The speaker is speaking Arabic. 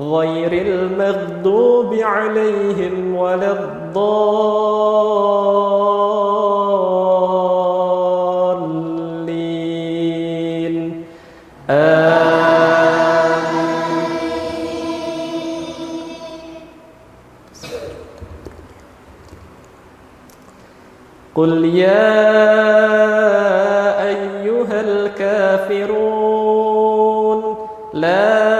غير المغضوب عليهم ولا الضالين. قل يا أيها الكافرون لا